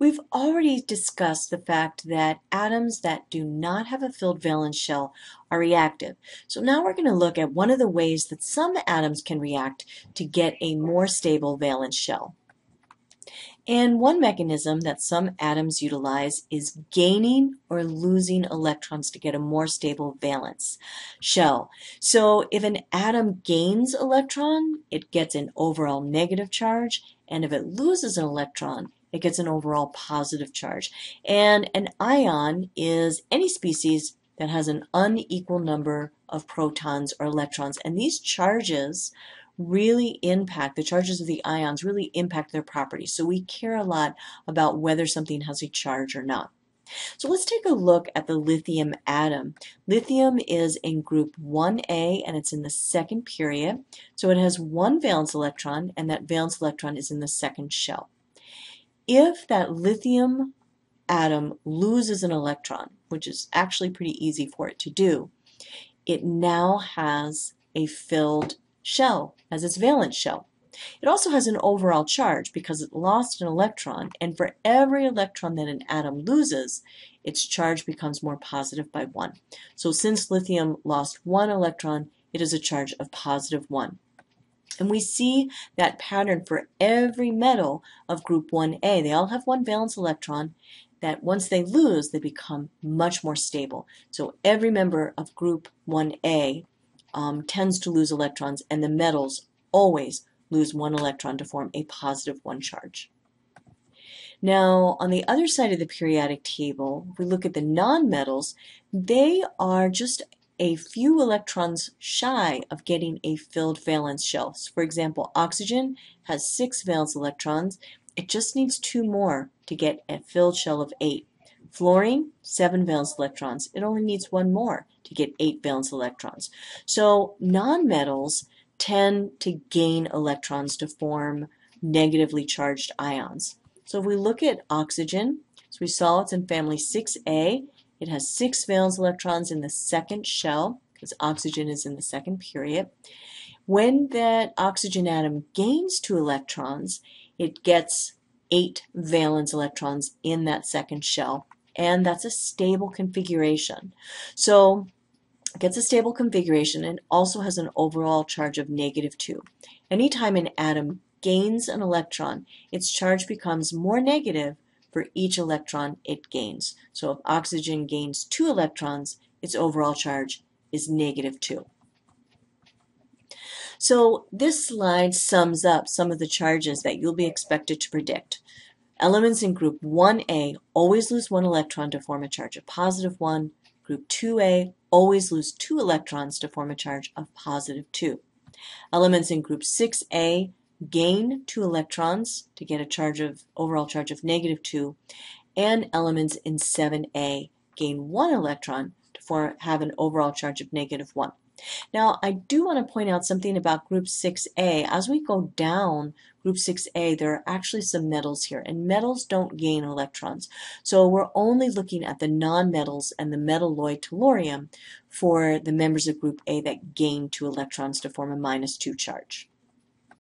We've already discussed the fact that atoms that do not have a filled valence shell are reactive. So now we're going to look at one of the ways that some atoms can react to get a more stable valence shell. And one mechanism that some atoms utilize is gaining or losing electrons to get a more stable valence shell. So if an atom gains an electron, it gets an overall negative charge, and if it loses an electron, it gets an overall positive charge. And an ion is any species that has an unequal number of protons or electrons. And these charges really impact, the charges of the ions really impact their properties. So we care a lot about whether something has a charge or not. So let's take a look at the lithium atom. Lithium is in group 1A and it's in the second period. So it has one valence electron and that valence electron is in the second shell. If that lithium atom loses an electron, which is actually pretty easy for it to do, it now has a filled shell as its valence shell. It also has an overall charge because it lost an electron, and for every electron that an atom loses, its charge becomes more positive by 1. So since lithium lost one electron, it is a charge of positive 1. And we see that pattern for every metal of group 1A. They all have one valence electron that once they lose, they become much more stable. So every member of group 1A um, tends to lose electrons, and the metals always lose one electron to form a positive one charge. Now, on the other side of the periodic table, if we look at the nonmetals, they are just a few electrons shy of getting a filled valence shell. So for example, oxygen has six valence electrons. It just needs two more to get a filled shell of eight. Fluorine, seven valence electrons. It only needs one more to get eight valence electrons. So nonmetals tend to gain electrons to form negatively charged ions. So if we look at oxygen, so we saw it's in family 6A, it has six valence electrons in the second shell, because oxygen is in the second period. When that oxygen atom gains two electrons, it gets eight valence electrons in that second shell, and that's a stable configuration. So it gets a stable configuration and also has an overall charge of negative 2. Anytime an atom gains an electron, its charge becomes more negative for each electron it gains. So if oxygen gains two electrons, its overall charge is negative 2. So this slide sums up some of the charges that you'll be expected to predict. Elements in group 1A always lose one electron to form a charge of positive 1. Group 2A always lose two electrons to form a charge of positive 2. Elements in group 6A gain two electrons to get a charge of overall charge of negative 2, and elements in 7a gain one electron to form, have an overall charge of negative 1. Now, I do want to point out something about group 6A. As we go down group 6A, there are actually some metals here, and metals don't gain electrons. So we're only looking at the nonmetals and the metalloid tellurium for the members of group A that gain two electrons to form a minus 2 charge.